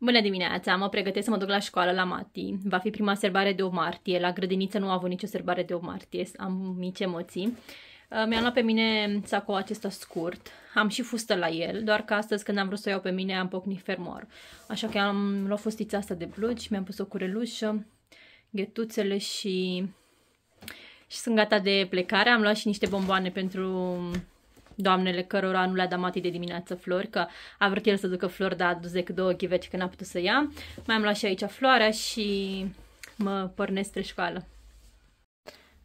Bună dimineața! Mă pregătesc să mă duc la școală la Mati. Va fi prima serbare de 8 martie. La grădiniță nu am avut nicio serbare de 8 martie. Am mici emoții. Uh, mi-am luat pe mine sacul acesta scurt. Am și fustă la el, doar că astăzi când am vrut să o iau pe mine am pocnit fermoar. Așa că am luat fustița asta de blugi, mi-am pus o curelușă, ghetuțele și... Și sunt gata de plecare. Am luat și niște bomboane pentru doamnele cărora nu le-a dat mati de dimineață flori, că a vrut el să ducă flori, dar a dus decât două ghiveci că n-a putut să ia. Mai am luat și aici floarea și mă pornesc spre școală.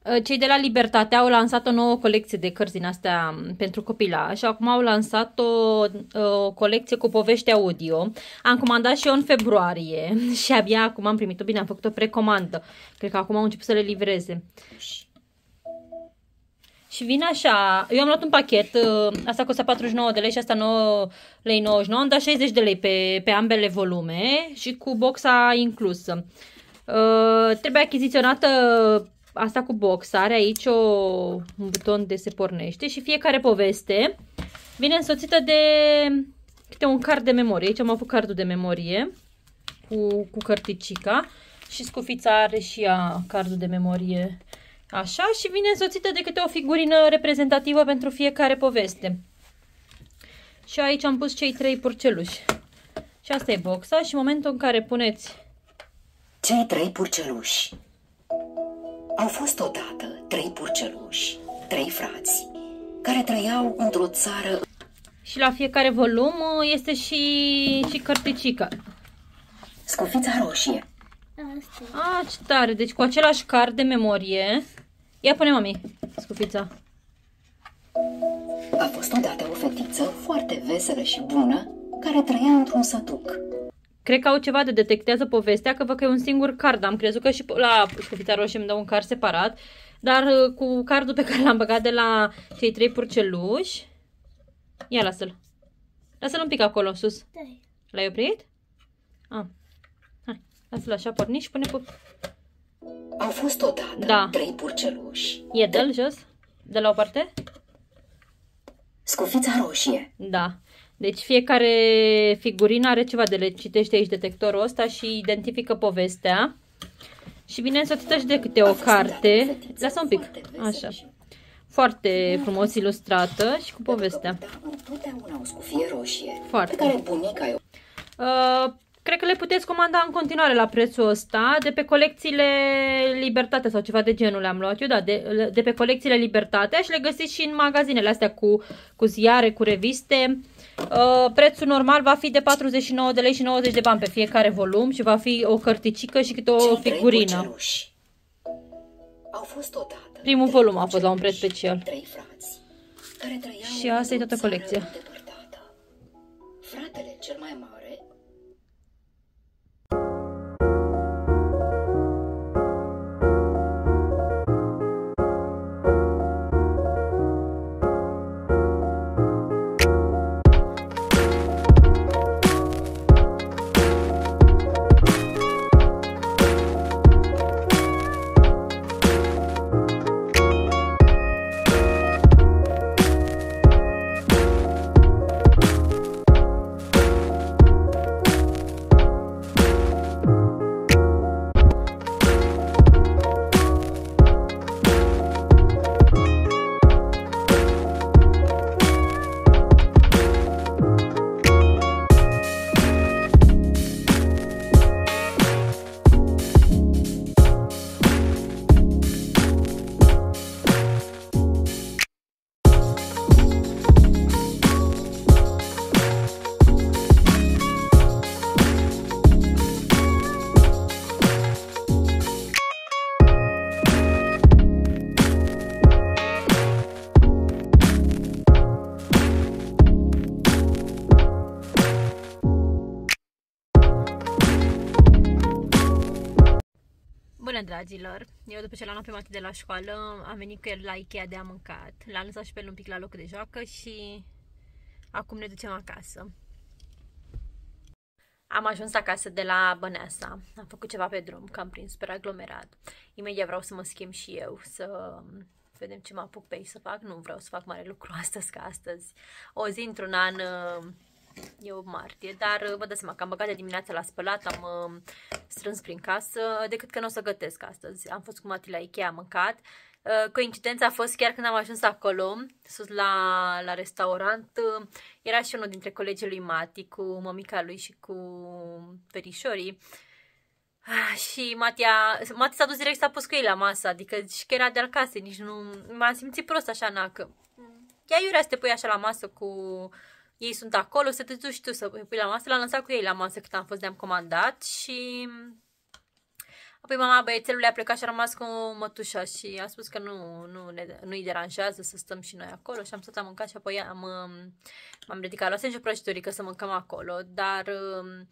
Uh, cei de la Libertate au lansat o nouă colecție de cărți din astea um, pentru copila și acum au lansat o, o colecție cu povești audio. Am comandat și eu în februarie și abia acum am primit-o. Bine, am făcut o precomandă. Cred că acum au început să le livreze. Și vine așa, eu am luat un pachet, uh, asta costă 49 de lei și asta 9 lei 99, am dat 60 de lei pe, pe ambele volume și cu boxa inclusă. Uh, trebuie achiziționată asta cu box, are aici o, un buton de se pornește și fiecare poveste vine însoțită de câte un card de memorie. Aici am avut cardul de memorie cu, cu cărticica și scufița are și ea cardul de memorie Așa, și vine însoțită de câte o figurină reprezentativă pentru fiecare poveste. Și aici am pus cei trei purceluși. Și asta e boxa și în momentul în care puneți... Cei trei purceluși. Au fost odată trei purceluși, trei frați, care trăiau într-o țară... Și la fiecare volum este și, și cărticica. Scufița roșie. Ah, ce tare! Deci cu același card de memorie Ia pune, mami, scufița. A fost odată o fetiță foarte veselă și bună, care trăia într-un sătuc. Cred că au ceva de detectează povestea, că văd că e un singur card. Am crezut că și la scufița roșie îmi dă un card separat, dar uh, cu cardul pe care l-am băgat de la cei trei purceluși... Ia, lasă-l. Lasă-l un pic acolo, sus. L-ai oprit? Ah. Hai, lasă-l așa, porniș și pune... Au fost odată da. trei purceluși. E dă jos? De la o parte? Scufița roșie. Da. Deci fiecare figurină are ceva de le citește aici detectorul ăsta și identifică povestea. Și vine însoțită și de câte o carte. Lasă un pic. Așa. Foarte frumos ilustrată și cu povestea. Întotdeauna o scufie roșie. Foarte. Pe care bunica eu. Uh, Cred că le puteți comanda în continuare la prețul ăsta, de pe colecțiile Libertate sau ceva de genul le-am luat eu, da, de, de pe colecțiile Libertate și le găsiți și în magazinele astea cu, cu ziare, cu reviste. Uh, prețul normal va fi de 49 de lei și 90 de bani pe fiecare volum și va fi o cărticică și câte o Cei figurină. Au fost odată. Primul volum a fost la un preț special. Trei frați, care și asta e toată colecția. Fratele cel mai mare dragilor! Eu după ce l-am luat pe Mati de la școală, am venit cu el la Ikea de a mâncat. L-am lăsat și pe el un pic la loc de joacă și acum ne ducem acasă. Am ajuns acasă de la Băneasa. Am făcut ceva pe drum, că am prins super aglomerat. Imediat vreau să mă schimb și eu, să vedem ce mă apuc pe ei să fac. Nu vreau să fac mare lucru astăzi, ca astăzi. O zi într-un an E 8 martie, dar vă dați seama că am băgat de dimineața la spălat, am uh, strâns prin casă, decât că nu o să gătesc astăzi. Am fost cu Mati la Ikea, am mâncat. Uh, coincidența a fost chiar când am ajuns acolo, sus la, la restaurant, uh, era și unul dintre colegii lui Mati, cu mămica lui și cu verișorii. Ah, și Matia, Mati s-a dus direct s-a pus cu ei la masă, adică și că era de acasă, nici nu... M-am simțit prost așa, na, că... Ia iurea să te pui așa la masă cu ei sunt acolo, să te duci tu să pui la masă. L-am lăsat cu ei la masă cât am fost de-am comandat și apoi mama băiețelului a plecat și a rămas cu mătușa și a spus că nu, nu ne, nu-i deranjează să stăm și noi acolo și am stat, am mâncat și apoi am, m-am ridicat. la și prăjiturică să mâncăm acolo, dar um,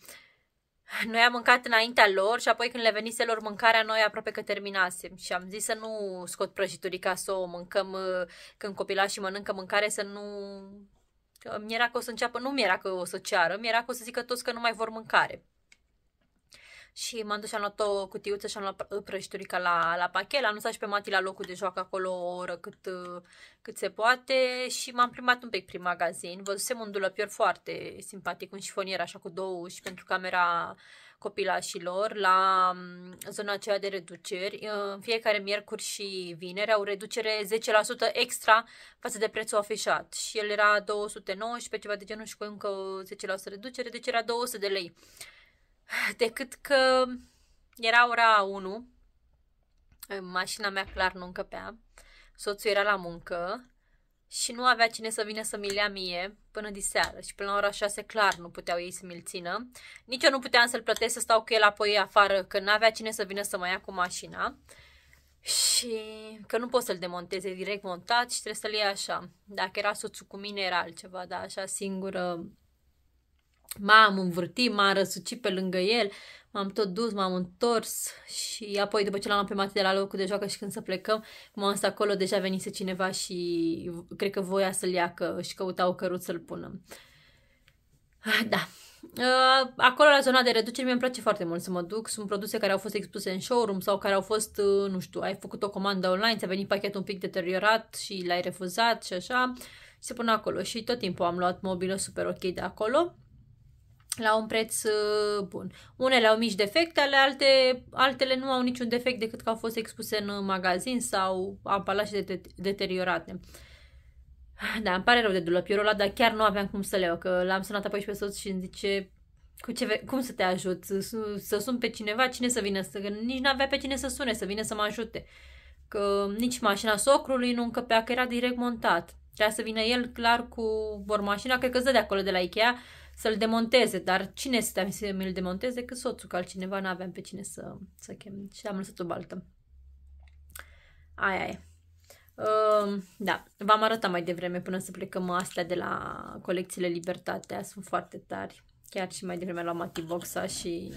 noi am mâncat înaintea lor și apoi când le venise lor mâncarea, noi aproape că terminasem și am zis să nu scot prăjiturica să o mâncăm uh, când copilașii mănâncă mâncare, să nu mi era că o să înceapă, nu mi era că o să ceară, mi era că o să zică toți că nu mai vor mâncare. Și m-am dus și am luat o cutiuță și am luat prăjiturica la, la pachet, am lăsat și pe Mati la locul de joacă acolo o oră cât, cât se poate și m-am primat un pic prin magazin. Văzusem un dulăpior foarte simpatic, un șifonier așa cu două uși pentru camera copilașilor la mm, zona aceea de reduceri. În fiecare miercuri și vineri au reducere 10% extra față de prețul afișat și el era 219, ceva de genul și cu încă 10% reducere, deci era 200 de lei. Decât că era ora 1, mașina mea clar nu încăpea, soțul era la muncă și nu avea cine să vină să mi lea mie până diseară și până la ora 6 clar nu puteau ei să mi-l țină. Nici eu nu puteam să-l plătesc să stau cu el apoi afară că nu avea cine să vină să mă ia cu mașina și că nu pot să-l demonteze direct montat și trebuie să-l iei așa. Dacă era soțul cu mine era altceva, dar așa singură m-am învârtit, m-am răsucit pe lângă el, m-am tot dus, m-am întors și apoi după ce l-am pe Mati de la locul de joacă și când să plecăm, cum am stat acolo, deja venise cineva și cred că voia să-l ia că își căuta o căruță să-l pună. Ah, da. Uh, acolo la zona de reducere mi-mi place foarte mult să mă duc. Sunt produse care au fost expuse în showroom sau care au fost, uh, nu știu, ai făcut o comandă online, ți-a venit pachetul un pic deteriorat și l-ai refuzat și așa. Și se pune acolo și tot timpul am luat mobilă super ok de acolo la un preț uh, bun. Unele au mici defecte, ale alte, altele nu au niciun defect decât că au fost expuse în magazin sau ambalaje de deteriorate. Da, îmi pare rău de dulăpiorul ăla, dar chiar nu aveam cum să le iau, că l-am sunat apoi și pe soț și îmi zice cu ce, cum să te ajut, să, să sun pe cineva, cine să vină, să, că nici nu avea pe cine să sune, să vină să mă ajute. Că nici mașina socrului nu încăpea, că era direct montat. Trebuia să vină el clar cu vor mașina, cred că de acolo de la Ikea, să-l demonteze, dar cine să mi-l demonteze? Că soțul, că altcineva nu aveam pe cine să, să chem și am lăsat o baltă. Aia e. Uh, da, v-am arătat mai devreme până să plecăm astea de la colecțiile Libertatea, sunt foarte tari. Chiar și mai devreme la Matiboxa și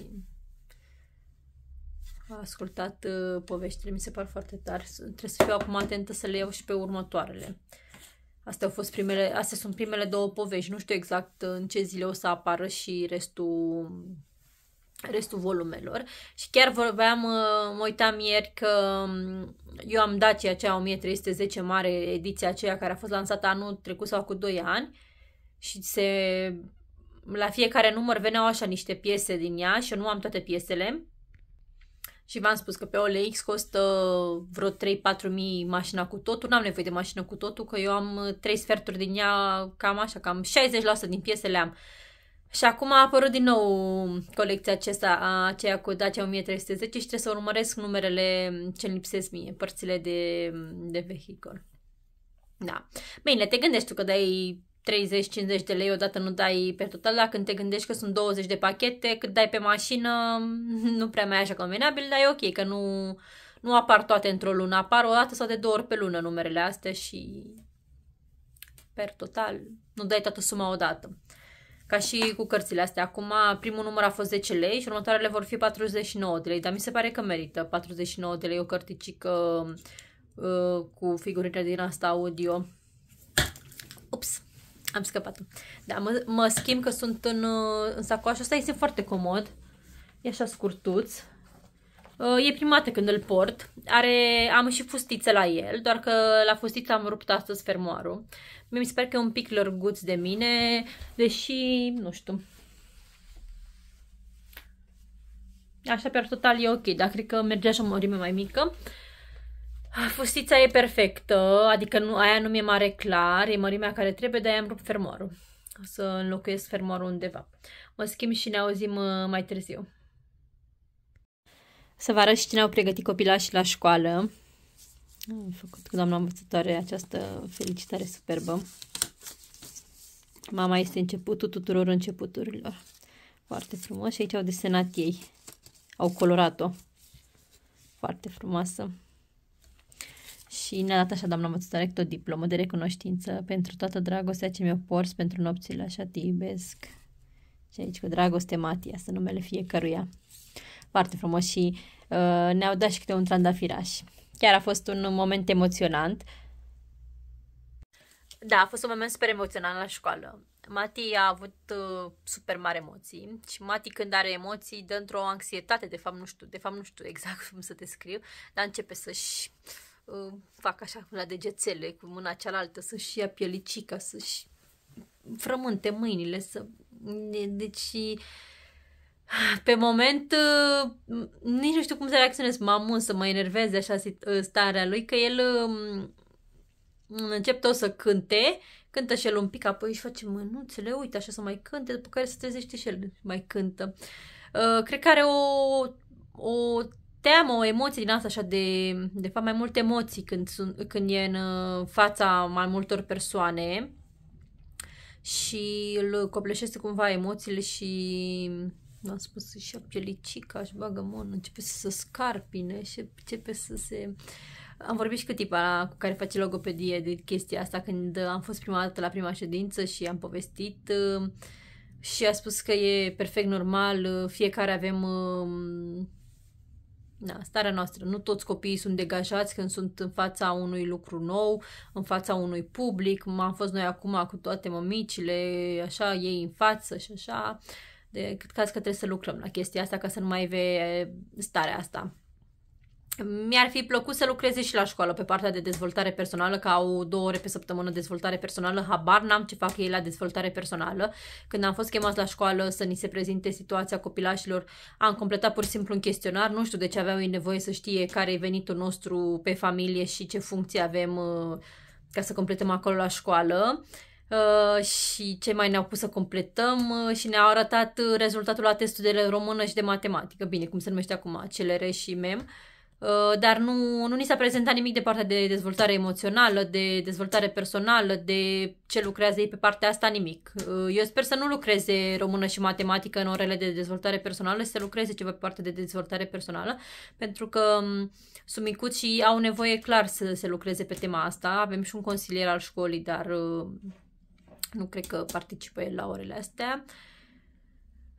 a ascultat uh, poveștile, mi se par foarte tari. Trebuie să fiu acum atentă să le iau și pe următoarele. Astea au fost primele, astea sunt primele două povești. Nu știu exact în ce zile o să apară și restul restul volumelor. Și chiar vorbeam, mă uitam ieri că um, eu am dat ceea ce 1310 mare, ediția aceea care a fost lansată anul trecut sau cu 2 ani și se la fiecare număr veneau așa niște piese din ea și eu nu am toate piesele și v-am spus că pe OLX costă vreo 3-4 mii mașina cu totul. N-am nevoie de mașină cu totul, că eu am 3 sferturi din ea, cam așa, cam 60% din piesele am. Și acum a apărut din nou colecția aceasta, aceea cu Dacia 1310 și trebuie să urmăresc numerele ce lipsesc mie, părțile de, de vehicul. Da. Bine, te gândești tu că dai 30-50 de lei odată nu dai pe total, dar când te gândești că sunt 20 de pachete, cât dai pe mașină, nu prea mai e așa convenabil, dar e ok, că nu, nu apar toate într-o lună, apar o dată sau de două ori pe lună numerele astea și per total nu dai toată suma odată. Ca și cu cărțile astea. Acum primul număr a fost 10 lei și următoarele vor fi 49 de lei, dar mi se pare că merită 49 de lei o cărticică uh, cu figurile din asta audio. Ups! Am scăpat Da, mă, mă schimb că sunt în, în sacoașă. Asta este foarte comod. E așa scurtuț. Uh, e prima dată când îl port. Are, am și fustiță la el, doar că la fustiță am rupt astăzi fermoarul. Mi se pare că e un pic lărguț de mine, deși, nu știu, Așa pe total e ok, dar cred că merge așa o mărime mai mică. Fustița e perfectă, adică nu, aia nu mi-e mare clar, e mărimea care trebuie, dar am rupt fermoarul. O să înlocuiesc fermoarul undeva. Mă schimb și ne auzim uh, mai târziu. Să vă arăt și cine au pregătit copilașii la școală. Am făcut cu doamna învățătoare această felicitare superbă. Mama este începutul tuturor începuturilor. Foarte frumos și aici au desenat ei. Au colorat-o. Foarte frumoasă. Și ne-a dat așa, doamna învățătoare, o diplomă de recunoștință pentru toată dragostea ce mi-o porți pentru nopțile așa te iubesc. Și aici cu dragoste Matia, să numele fiecăruia. Foarte frumos și uh, ne-au dat și câte un trandafiraș. Chiar a fost un moment emoționant. Da, a fost un moment super emoționant la școală. Mati a avut uh, super mari emoții și Mati când are emoții dă într-o anxietate, de fapt nu știu, de fapt nu știu exact cum să te scriu, dar începe să-și uh, fac așa la degețele cu mâna cealaltă, să-și ia pielicica, să-și frământe mâinile, să... Deci pe moment uh, nici nu știu cum să reacționez, mă să mă enerveze așa uh, starea lui, că el uh, încep tot să cânte Cântă și el un pic, apoi își face mânuțele, uite așa să mai cânte, după care se trezește și el mai cântă. Uh, cred că are o, o teamă, o emoție din asta așa de, de fapt mai multe emoții când, sunt, când e în uh, fața mai multor persoane și îl copleșește cumva emoțiile și am spus și pielicica, și bagă mon, începe să se scarpine și începe să se... Uh, am vorbit și cu tipa cu care face logopedie de chestia asta când am fost prima dată la prima ședință și am povestit uh, și a spus că e perfect normal, uh, fiecare avem uh, na, starea noastră. Nu toți copiii sunt degajați când sunt în fața unui lucru nou, în fața unui public. Am fost noi acum cu toate mămicile, așa, ei în față și așa. De, cred că trebuie să lucrăm la chestia asta ca să nu mai avem starea asta. Mi-ar fi plăcut să lucreze și la școală pe partea de dezvoltare personală, că au două ore pe săptămână dezvoltare personală, habar n-am ce fac ei la dezvoltare personală. Când am fost chemați la școală să ni se prezinte situația copilașilor, am completat pur și simplu un chestionar, nu știu de ce aveau ei nevoie să știe care e venitul nostru pe familie și ce funcție avem uh, ca să completăm acolo la școală. Uh, și ce mai ne-au pus să completăm uh, și ne-au arătat rezultatul la testul de română și de matematică, bine, cum se numește acum, CLR și MEM. Uh, Uh, dar nu, nu ni s-a prezentat nimic de partea de dezvoltare emoțională, de dezvoltare personală, de ce lucrează ei pe partea asta, nimic. Uh, eu sper să nu lucreze română și matematică în orele de dezvoltare personală, să lucreze ceva pe partea de dezvoltare personală, pentru că um, sunt micuți și au nevoie clar să se lucreze pe tema asta. Avem și un consilier al școlii, dar uh, nu cred că participă el la orele astea. Uh,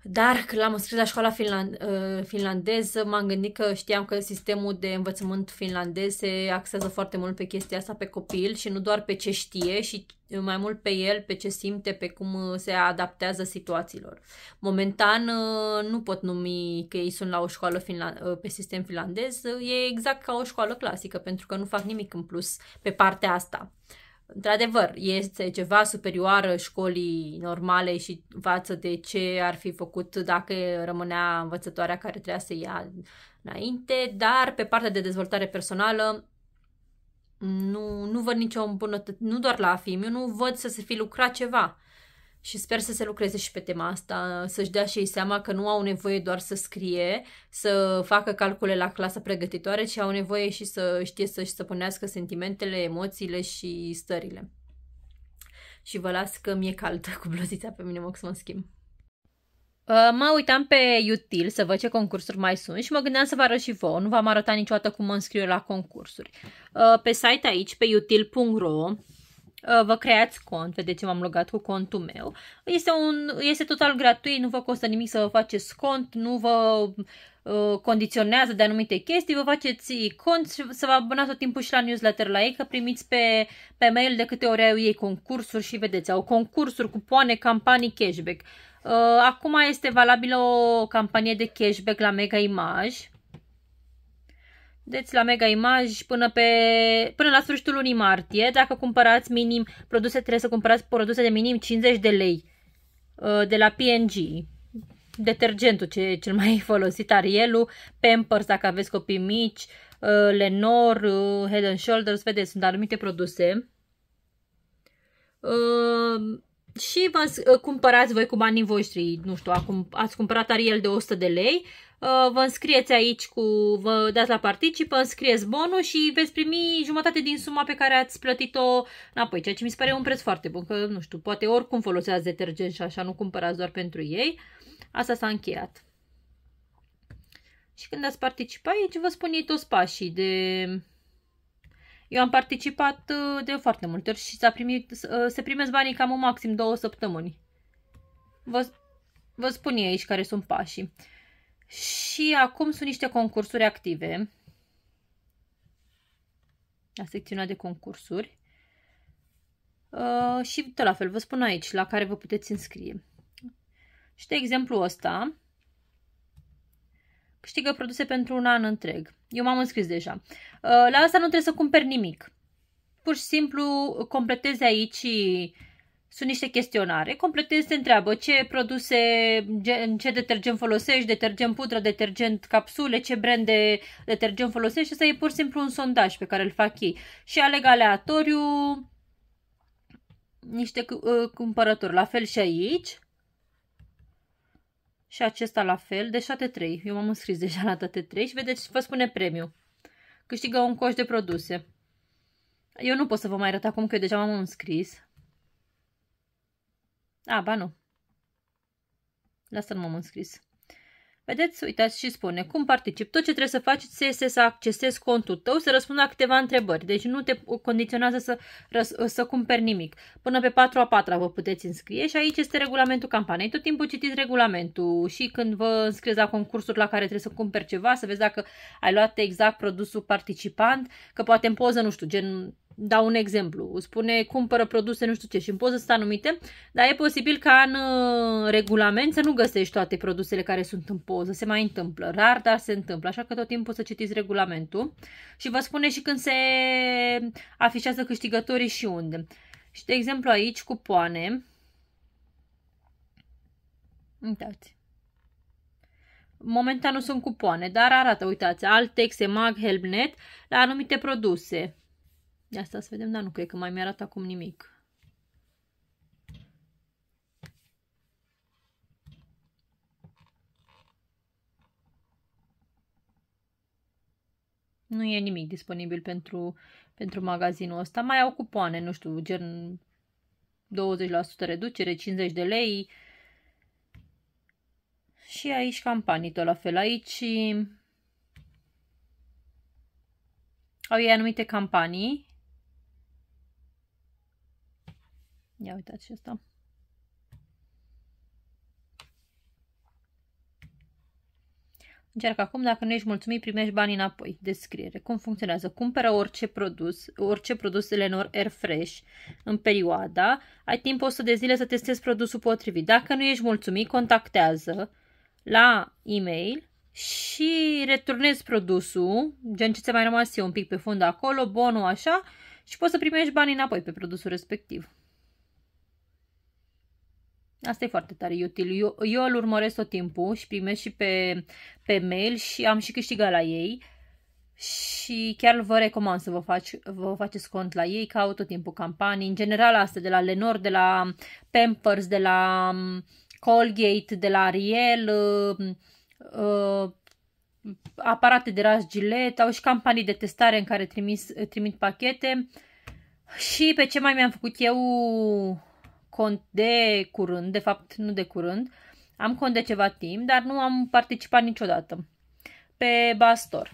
dar când l-am înscris la școala finland, uh, finlandeză, m-am gândit că știam că sistemul de învățământ finlandez se axează foarte mult pe chestia asta, pe copil și nu doar pe ce știe și mai mult pe el, pe ce simte, pe cum uh, se adaptează situațiilor. Momentan uh, nu pot numi că ei sunt la o școală finland- pe sistem finlandez, e exact ca o școală clasică, pentru că nu fac nimic în plus pe partea asta într-adevăr, este ceva superioară școlii normale și față de ce ar fi făcut dacă rămânea învățătoarea care trebuia să ia înainte, dar pe partea de dezvoltare personală nu, nu văd nicio îmbunătățire, nu doar la AFIM, eu nu văd să se fi lucrat ceva și sper să se lucreze și pe tema asta, să-și dea și ei seama că nu au nevoie doar să scrie, să facă calcule la clasa pregătitoare, ci au nevoie și să știe să-și stăpânească sentimentele, emoțiile și stările. Și vă las că mi-e cald cu bluzița pe mine, mă să mă schimb. Uh, mă uitam pe Util să văd ce concursuri mai sunt și mă gândeam să vă arăt și vouă. Nu v-am arătat niciodată cum mă înscriu la concursuri. Uh, pe site aici, pe util.ro, Uh, vă creați cont, vedeți, m-am logat cu contul meu. Este, un, este total gratuit, nu vă costă nimic să vă faceți cont, nu vă uh, condiționează de anumite chestii, vă faceți cont și să vă abonați tot timpul și la newsletter la ei, că primiți pe, pe mail de câte ori au ei concursuri și vedeți, au concursuri, cupoane, campanii, cashback. Uh, acum este valabilă o campanie de cashback la Mega Image Deci la Mega Image până, pe, până la sfârșitul lunii martie, dacă cumpărați minim produse, trebuie să cumpărați produse de minim 50 de lei uh, de la PNG, detergentul ce e cel mai folosit, Arielul, Pampers dacă aveți copii mici, uh, Lenor, uh, Head and Shoulders, vedeți, sunt anumite produse. Și vă cumpărați voi cu banii voștri, nu știu, acum ați cumpărat Ariel de 100 de lei, Uh, vă înscrieți aici cu, vă dați la participă, înscrieți bonul și veți primi jumătate din suma pe care ați plătit-o înapoi, ceea ce mi se pare un preț foarte bun, că nu știu, poate oricum foloseați detergent și așa, nu cumpărați doar pentru ei. Asta s-a încheiat. Și când ați participat aici, vă spun ei toți pașii de... Eu am participat uh, de foarte multe ori și s-a primit, uh, se primesc banii cam în maxim două săptămâni. Vă, vă spun ei aici care sunt pașii. Și acum sunt niște concursuri active. La secțiunea de concursuri. Uh, și tot la fel, vă spun aici, la care vă puteți înscrie. Și de exemplu ăsta, câștigă produse pentru un an întreg. Eu m-am înscris deja. Uh, la asta nu trebuie să cumperi nimic. Pur și simplu completezi aici sunt niște chestionare. Completezi, te întreabă ce produse, ce detergent folosești, detergent pudră, detergent capsule, ce brand de detergent folosești. Asta e pur și simplu un sondaj pe care îl fac ei. Și aleg aleatoriu niște uh, cumpărători. La fel și aici. Și acesta la fel, de toate trei. Eu m-am înscris deja la toate trei și vedeți, vă spune premiu. Câștigă un coș de produse. Eu nu pot să vă mai arăt acum că eu deja m-am înscris. A, ba nu. La asta nu m-am înscris. Vedeți, uitați și spune, cum particip. Tot ce trebuie să faci este să accesezi contul tău, să răspundă la câteva întrebări. Deci nu te condiționează să, să cumperi nimic. Până pe 4 a 4 vă puteți înscrie și aici este regulamentul campaniei. Tot timpul citiți regulamentul și când vă înscrieți la concursuri la care trebuie să cumperi ceva, să vezi dacă ai luat exact produsul participant, că poate în poză, nu știu, gen dau un exemplu, spune cumpără produse nu știu ce și în poză sunt anumite, dar e posibil ca în uh, regulament să nu găsești toate produsele care sunt în poză, se mai întâmplă, rar, dar se întâmplă, așa că tot timpul să citiți regulamentul și vă spune și când se afișează câștigătorii și unde. Și de exemplu aici cupoane, uitați, momentan nu sunt cupoane, dar arată, uitați, Altex, Emag, Helpnet la anumite produse. De asta să vedem, dar nu cred că mai mi-arată acum nimic. Nu e nimic disponibil pentru, pentru magazinul ăsta. Mai au cupoane, nu știu, gen 20% reducere, 50 de lei. Și aici campanii tot la fel. Aici au ei anumite campanii Ia uitați și asta. Încearcă acum, dacă nu ești mulțumit, primești banii înapoi. Descriere. Cum funcționează? Cumpără orice produs, orice produs Lenor Air Fresh în perioada. Ai timp 100 de zile să testezi produsul potrivit. Dacă nu ești mulțumit, contactează la e-mail și returnezi produsul, gen ce ți-a mai rămas eu un pic pe fund acolo, bonul așa, și poți să primești banii înapoi pe produsul respectiv. Asta e foarte tare, util. Eu, eu îl urmăresc tot timpul și primesc și pe, pe mail și am și câștigat la ei. Și chiar vă recomand să vă, faci, vă faceți cont la ei, că au tot timpul campanii. În general astea de la Lenor, de la Pampers, de la um, Colgate, de la Ariel, uh, uh, aparate de ras gilet, au și campanii de testare în care trimis, trimit pachete. Și pe ce mai mi-am făcut eu cont de curând, de fapt nu de curând, am cont de ceva timp, dar nu am participat niciodată pe Bastor.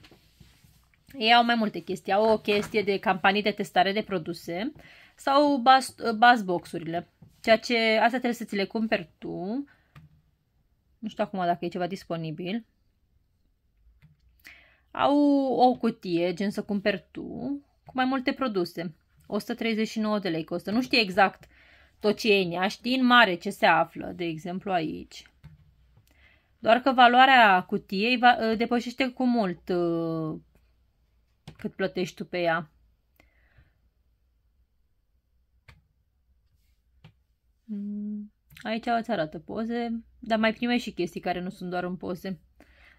Ei au mai multe chestii. Au o chestie de campanii de testare de produse sau Buzzbox-urile. Ceea ce asta trebuie să ți le cumperi tu. Nu știu acum dacă e ceva disponibil. Au o cutie, gen să cumperi tu, cu mai multe produse. 139 de lei costă. Nu știu exact Tocienia, știi în mare ce se află, de exemplu aici. Doar că valoarea cutiei va, ă, depășește cu mult uh, cât plătești tu pe ea. Mm, aici îți arată poze, dar mai primești și chestii care nu sunt doar în poze.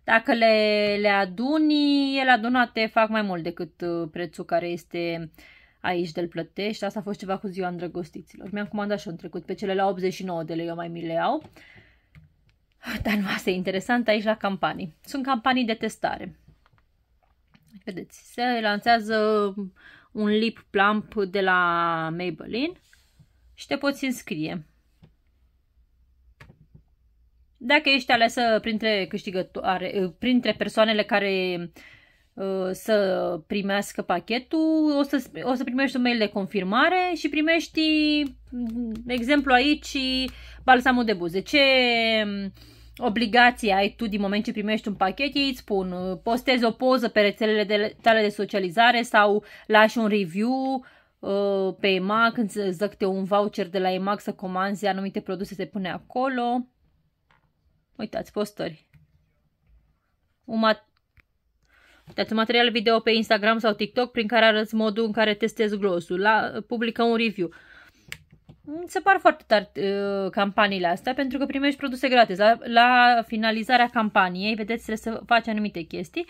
Dacă le, le aduni, ele adunate fac mai mult decât uh, prețul care este aici de-l plătești. Asta a fost ceva cu ziua îndrăgostiților. Mi-am comandat și în trecut pe cele la 89 de lei, eu mai mi le iau. Dar nu asta e interesant aici la campanii. Sunt campanii de testare. Vedeți, se lansează un lip plump de la Maybelline și te poți înscrie. Dacă ești alesă printre câștigătoare, printre persoanele care uh, să primească pachetul, o să, o să primești un mail de confirmare și primești, exemplu aici, balsamul de buze. Ce obligație ai tu din moment ce primești un pachet, ei îți spun, uh, postezi o poză pe rețelele de, tale de socializare sau lași un review uh, pe EMAG, când îți dă câte un voucher de la EMAG să comanzi anumite produse, se pune acolo. Uitați, postări. Un, mat- Uitați, un material video pe Instagram sau TikTok prin care arăți modul în care testezi glosul. La, publică un review. Mi se par foarte tare uh, campaniile astea pentru că primești produse gratis. La, la finalizarea campaniei, vedeți, trebuie să faci anumite chestii.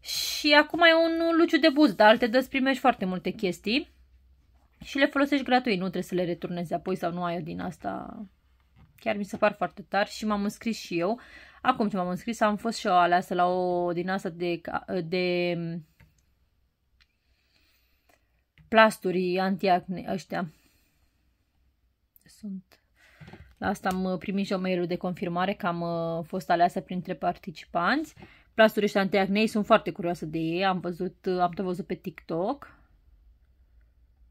Și acum e un luciu de buz, dar alte dăți primești foarte multe chestii și le folosești gratuit, nu trebuie să le returnezi apoi sau nu ai o din asta. Chiar mi se par foarte tari și m-am înscris și eu. Acum ce m-am înscris am fost și eu aleasă la o din asta de, de plasturi antiacne ăștia sunt. La asta am primit și o mail de confirmare că am uh, fost aleasă printre participanți. Plasturi ăștia antiacnei sunt foarte curioasă de ei. Am văzut, uh, am tot văzut pe TikTok.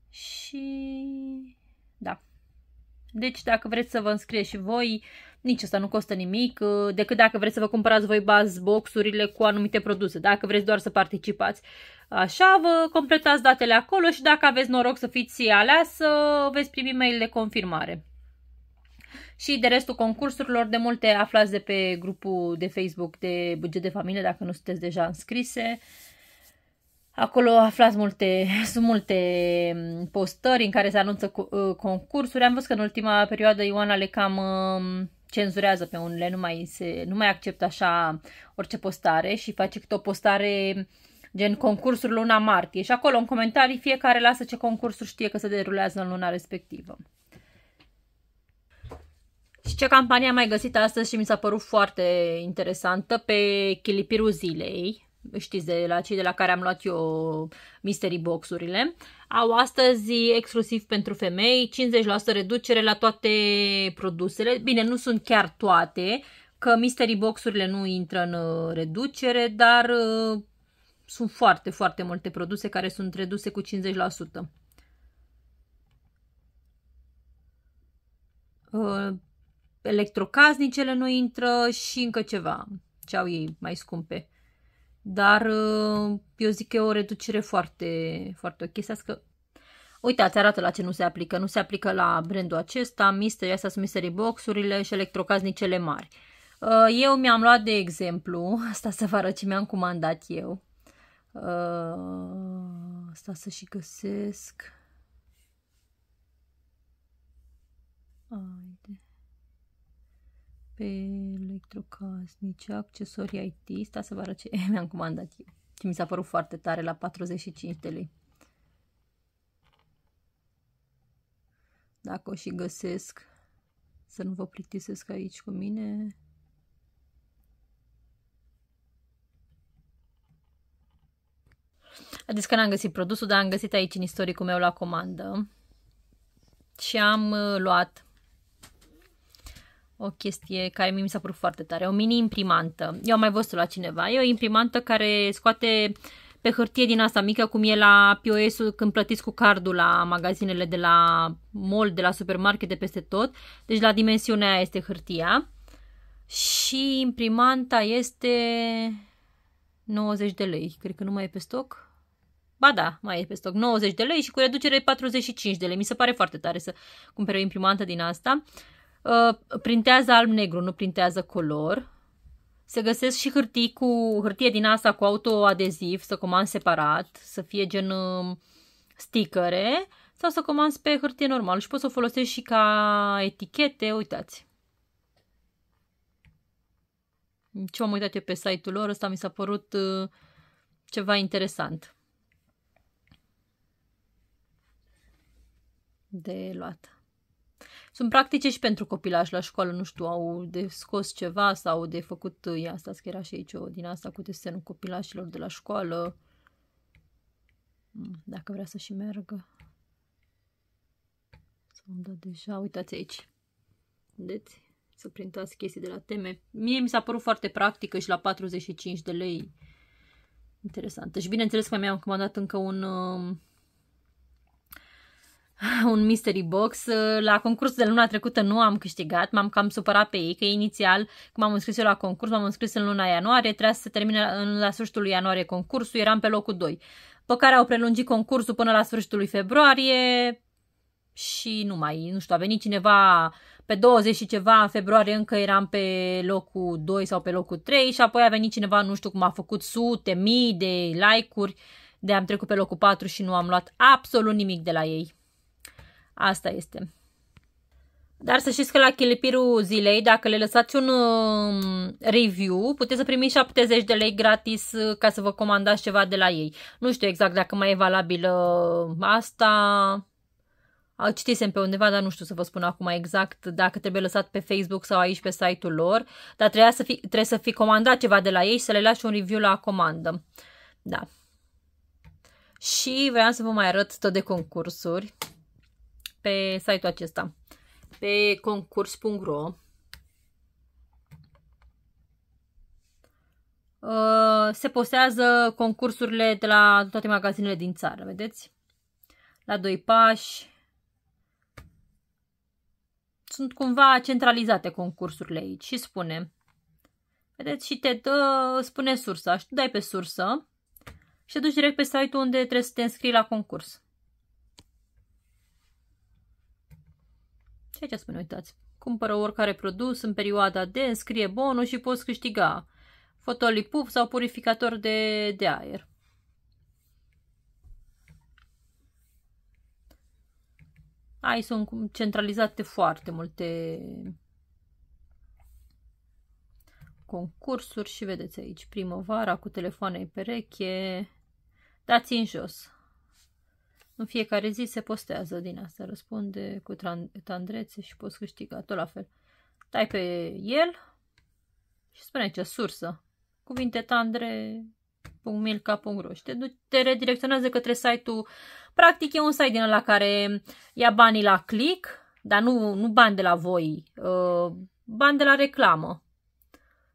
Și da. Deci dacă vreți să vă înscrieți și voi, nici asta nu costă nimic, uh, decât dacă vreți să vă cumpărați voi baz boxurile cu anumite produse. Dacă vreți doar să participați, așa vă completați datele acolo și dacă aveți noroc să fiți aleasă, veți primi mail de confirmare. Și de restul concursurilor, de multe aflați de pe grupul de Facebook de buget de familie, dacă nu sunteți deja înscrise. Acolo aflați multe, sunt multe mm, postări în care se anunță uh, concursuri. Am văzut că în ultima perioadă Ioana le cam um, cenzurează pe unele, nu mai, se, nu mai acceptă așa orice postare și face câte o postare gen concursuri luna martie. Și acolo în comentarii fiecare lasă ce concursuri știe că se derulează în luna respectivă. Și ce campanie am mai găsit astăzi și mi s-a părut foarte interesantă? Pe chilipirul zilei, știți de la cei de la care am luat eu mystery boxurile, au astăzi exclusiv pentru femei 50% reducere la toate produsele. Bine, nu sunt chiar toate, că mystery boxurile nu intră în uh, reducere, dar uh, sunt foarte, foarte multe produse care sunt reduse cu 50%. Uh, electrocasnicele nu intră și încă ceva ce au ei mai scumpe. Dar uh, eu zic că e o reducere foarte, foarte ok. că Uitați, arată la ce nu se aplică. Nu se aplică la brandul acesta, Mystery, astea sunt Mystery Box-urile și electrocasnicele mari. Uh, eu mi-am luat de exemplu, asta să vă arăt ce mi-am comandat eu. Uh, asta să și găsesc. Haide. Pe electrocasnice, accesorii IT, asta să vă arăt ce mi-am comandat eu. Ce mi s-a părut foarte tare la 45 de lei. Dacă o și găsesc, să nu vă plictisesc aici cu mine. Adică că n-am găsit produsul, dar am găsit aici în istoricul meu la comandă. Și am uh, luat o chestie care mi s-a părut foarte tare, o mini imprimantă. Eu am mai văzut la cineva. E o imprimantă care scoate pe hârtie din asta mică, cum e la POS-ul când plătiți cu cardul la magazinele de la mall, de la supermarket, de peste tot. Deci la dimensiunea aia este hârtia. Și imprimanta este 90 de lei. Cred că nu mai e pe stoc. Ba da, mai e pe stoc 90 de lei și cu reducere 45 de lei. Mi se pare foarte tare să cumpere o imprimantă din asta. Uh, printează alb-negru, nu printează color. Se găsesc și hârtii cu hârtie din asta cu autoadeziv, să comand separat, să fie gen uh, stickere sau să comanzi pe hârtie normal și poți să o folosești și ca etichete, uitați. Ce am uitat eu pe site-ul lor, ăsta mi s-a părut uh, ceva interesant. De luat. Sunt practice și pentru copilaj la școală, nu știu, au de scos ceva sau de făcut, uh, ia asta, că era și aici o din asta cu desenul copilașilor de la școală. Mm, dacă vrea să și meargă. S-au dat deja, uitați aici. Vedeți? Să printați chestii de la teme. Mie mi s-a părut foarte practică și la 45 de lei. Interesantă. Și bineînțeles că mi-am comandat încă un uh, un mystery box. La concursul de luna trecută nu am câștigat, m-am cam supărat pe ei, că inițial, cum am înscris eu la concurs, m-am înscris în luna ianuarie, trebuia să se termine în, la sfârșitul lui ianuarie concursul, eram pe locul 2. Pe care au prelungit concursul până la sfârșitul lui februarie și nu mai, nu știu, a venit cineva pe 20 și ceva în februarie încă eram pe locul 2 sau pe locul 3 și apoi a venit cineva, nu știu cum a făcut sute, mii de like-uri, de am trecut pe locul 4 și nu am luat absolut nimic de la ei. Asta este. Dar să știți că la chilipirul zilei, dacă le lăsați un uh, review, puteți să primiți 70 de lei gratis uh, ca să vă comandați ceva de la ei. Nu știu exact dacă mai e valabilă uh, asta. Citisem pe undeva, dar nu știu să vă spun acum exact dacă trebuie lăsat pe Facebook sau aici pe site-ul lor. Dar trebuia să fi, trebuie să fi comandat ceva de la ei și să le lași un review la comandă. Da. Și vreau să vă mai arăt tot de concursuri pe site-ul acesta, pe concurs.ro. Uh, se postează concursurile de la toate magazinele din țară, vedeți? La doi pași. Sunt cumva centralizate concursurile aici și spune Vedeți? Și te dă, spune sursa și tu dai pe sursă și te duci direct pe site-ul unde trebuie să te înscrii la concurs. Și aici spune, uitați, cumpără oricare produs în perioada de, înscrie bonul și poți câștiga fotolipuf sau purificator de, de aer. Aici sunt centralizate foarte multe concursuri și vedeți aici primăvara cu telefoane pereche. Dați în jos. În fiecare zi se postează din asta, răspunde cu tandrețe și poți câștiga tot la fel. Dai pe el și spune ce sursă. Cuvinte tandre .milka.ro și te, te redirecționează către site-ul practic e un site din la care ia banii la click, dar nu, nu bani de la voi, uh, bani de la reclamă.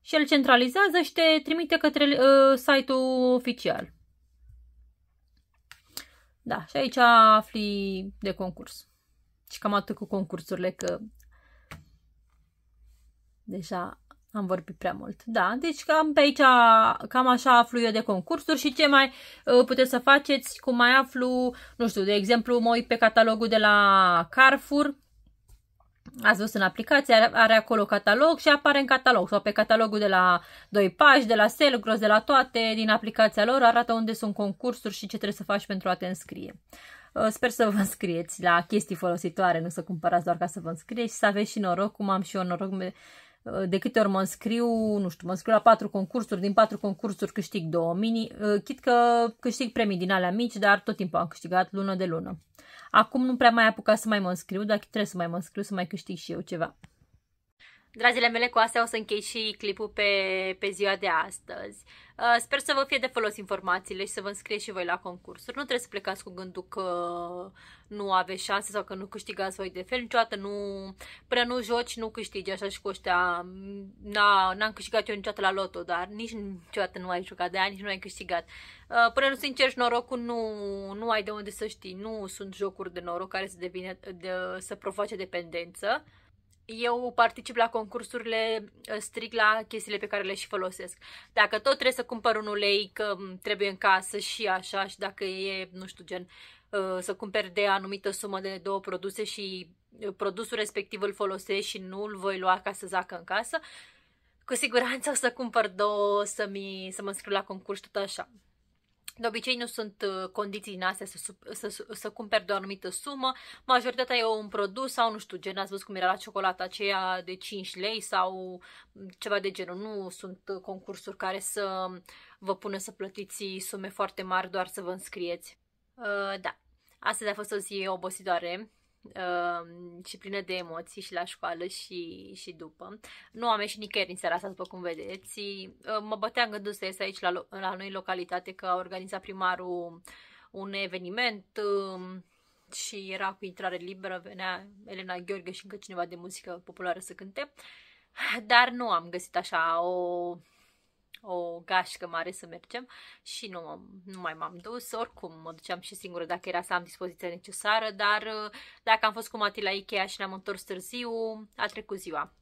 Și el centralizează și te trimite către uh, site-ul oficial. Da, și aici afli de concurs. Și cam atât cu concursurile, că deja am vorbit prea mult. Da, deci cam pe aici, cam așa aflu eu de concursuri și ce mai uh, puteți să faceți, cum mai aflu, nu știu, de exemplu, mă uit pe catalogul de la Carrefour, ați văzut în aplicație, are, are acolo catalog și apare în catalog sau pe catalogul de la doi pași, de la Selgros, de la toate din aplicația lor, arată unde sunt concursuri și ce trebuie să faci pentru a te înscrie. Uh, sper să vă înscrieți la chestii folositoare, nu să cumpărați doar ca să vă înscrieți și să aveți și noroc, cum am și eu noroc uh, de câte ori mă înscriu, nu știu, mă înscriu la patru concursuri, din patru concursuri câștig două mini, uh, chit că câștig premii din alea mici, dar tot timpul am câștigat lună de lună. Acum nu prea mai apucat să mai mă înscriu, dar trebuie să mai mă înscriu, să mai câștig și eu ceva. Dragile mele, cu astea o să închei și clipul pe, pe ziua de astăzi. Uh, sper să vă fie de folos informațiile și să vă înscrieți și voi la concursuri. Nu trebuie să plecați cu gândul că nu aveți șanse sau că nu câștigați voi de fel. Niciodată nu, până nu joci, nu câștigi. Așa și cu ăștia, n-am câștigat eu niciodată la loto, dar nici niciodată nu ai jucat de ani, nici nu ai câștigat. Uh, până nu se încerci norocul, nu, nu ai de unde să știi. Nu sunt jocuri de noroc care să, devine, de, să provoace dependență eu particip la concursurile uh, strict la chestiile pe care le și folosesc. Dacă tot trebuie să cumpăr un ulei că trebuie în casă și așa și dacă e, nu știu, gen uh, să cumperi de anumită sumă de două produse și uh, produsul respectiv îl folosesc și nu îl voi lua ca să zacă în casă, cu siguranță o să cumpăr două să-mi, să mă scriu la concurs tot așa. De obicei nu sunt uh, condiții din astea să, să, să, să cumperi de o anumită sumă. Majoritatea e un produs sau nu știu, gen ați văzut cum era la ciocolata aceea de 5 lei sau ceva de genul. Nu sunt uh, concursuri care să vă pună să plătiți sume foarte mari doar să vă înscrieți. Uh, da, astăzi a fost o zi obositoare uh, și plină de emoții și la școală și, și după. Nu am ieșit nicăieri în seara asta, după cum vedeți. Uh, mă băteam gândul să ies aici la, la noi localitate, că a organizat primarul un eveniment uh, și era cu intrare liberă, venea Elena Gheorghe și încă cineva de muzică populară să cânte. Dar nu am găsit așa o o gașcă mare să mergem și nu, nu mai m-am dus. Oricum mă duceam și singură dacă era să am dispoziția necesară, dar uh, dacă am fost cu Mati la Ikea și ne-am întors târziu, a trecut ziua.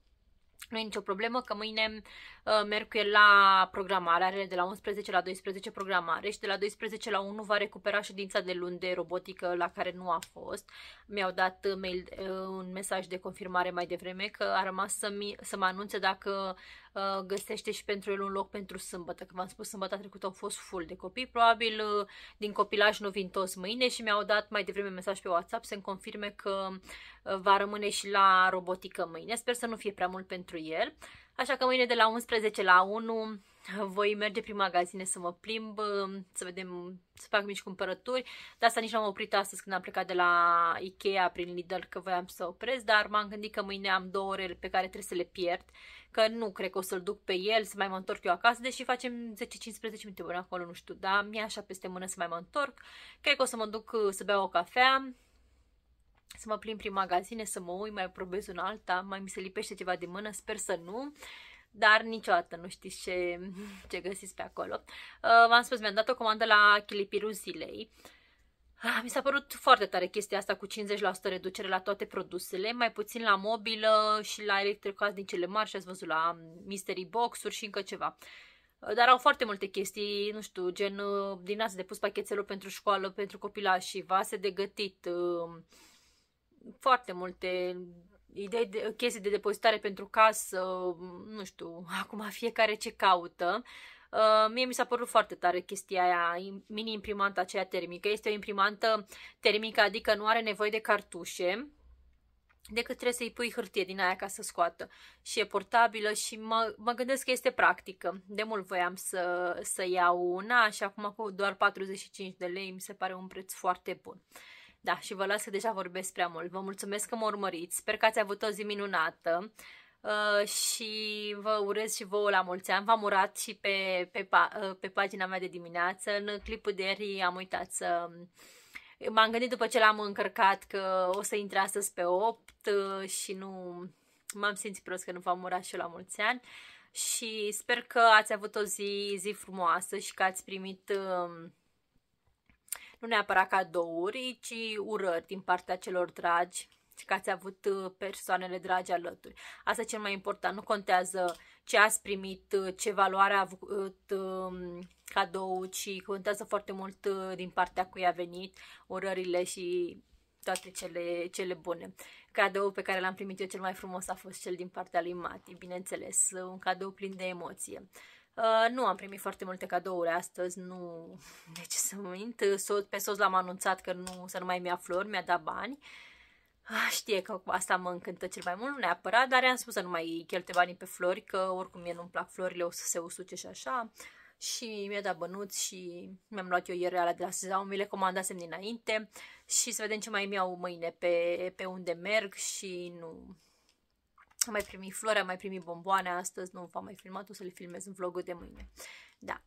Nu e nicio problemă că mâine uh, merg cu el la programare, are de la 11 la 12 programare și de la 12 la 1 va recupera ședința de luni de robotică la care nu a fost. Mi-au dat mail, uh, un mesaj de confirmare mai devreme că a rămas să, mi, să mă anunțe dacă uh, găsește și pentru el un loc pentru sâmbătă. Că v-am spus, sâmbătă trecută au fost full de copii, probabil uh, din copilaj nu vin toți mâine și mi-au dat mai devreme mesaj pe WhatsApp să-mi confirme că uh, va rămâne și la robotică mâine. Sper să nu fie prea mult pentru el. Așa că mâine de la 11 la 1 voi merge prin magazine să mă plimb, să vedem, să fac mici cumpărături. De asta nici nu am oprit astăzi când am plecat de la Ikea prin Lidl că voiam să opresc, dar m-am gândit că mâine am două ore pe care trebuie să le pierd, că nu cred că o să-l duc pe el, să mai mă întorc eu acasă, deși facem 10-15 minute până acolo, nu știu, dar mi-e așa peste mână să mai mă întorc. Cred că o să mă duc să beau o cafea, să mă plimb prin magazine, să mă uit, mai probez un alta, mai mi se lipește ceva de mână, sper să nu dar niciodată nu știți ce, ce găsiți pe acolo. Uh, v-am spus, mi-am dat o comandă la Chilipirul zilei. Uh, mi s-a părut foarte tare chestia asta cu 50% reducere la toate produsele, mai puțin la mobilă și la electrocasnicele mari și ați văzut la mystery box-uri și încă ceva. Uh, dar au foarte multe chestii, nu știu, gen uh, din asta de pus pachetelor pentru școală, pentru copilași, vase de gătit, uh, foarte multe idei de, chestii de depozitare pentru casă, nu știu, acum fiecare ce caută. Uh, mie mi s-a părut foarte tare chestia aia, mini-imprimanta aceea termică. Este o imprimantă termică, adică nu are nevoie de cartușe, decât trebuie să-i pui hârtie din aia ca să scoată. Și e portabilă și mă, mă gândesc că este practică. De mult voiam să, să iau una și acum cu doar 45 de lei mi se pare un preț foarte bun. Da, și vă las că deja vorbesc prea mult. Vă mulțumesc că mă urmăriți. Sper că ați avut o zi minunată. Uh, și vă urez și vouă la mulți ani. V-am urat și pe, pe, uh, pe pagina mea de dimineață. În clipul de ieri am uitat să... M-am gândit după ce l-am încărcat că o să intre astăzi pe 8 uh, și nu... M-am simțit prost că nu v-am urat și eu la mulți ani. Și sper că ați avut o zi, zi frumoasă și că ați primit... Uh, nu neapărat cadouri, ci urări din partea celor dragi și că ați avut uh, persoanele dragi alături. Asta e cel mai important. Nu contează ce ați primit, uh, ce valoare a avut um, cadou, ci contează foarte mult uh, din partea cui a venit, urările și toate cele, cele bune. Cadou pe care l-am primit eu cel mai frumos a fost cel din partea lui Mati, bineînțeles, un cadou plin de emoție. Uh, nu am primit foarte multe cadouri astăzi, nu... De ce să mint? Pe sos l-am anunțat că nu, să nu mai mi-a flori, mi-a dat bani. Uh, știe că asta mă încântă cel mai mult, nu neapărat, dar i-am spus să nu mai cheltuie banii pe flori, că oricum mie nu-mi plac florile, o să se usuce și așa. Și mi-a dat bănuți și mi-am luat eu ieri ala de la Sezam, mi le comandasem dinainte și să vedem ce mai mi-au mâine pe, pe unde merg și nu, am mai primit flori, am mai primit bomboane astăzi, nu v-am mai filmat, o să le filmez în vlogul de mâine. Da.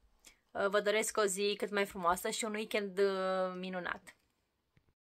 Uh, vă doresc o zi cât mai frumoasă și un weekend uh, minunat.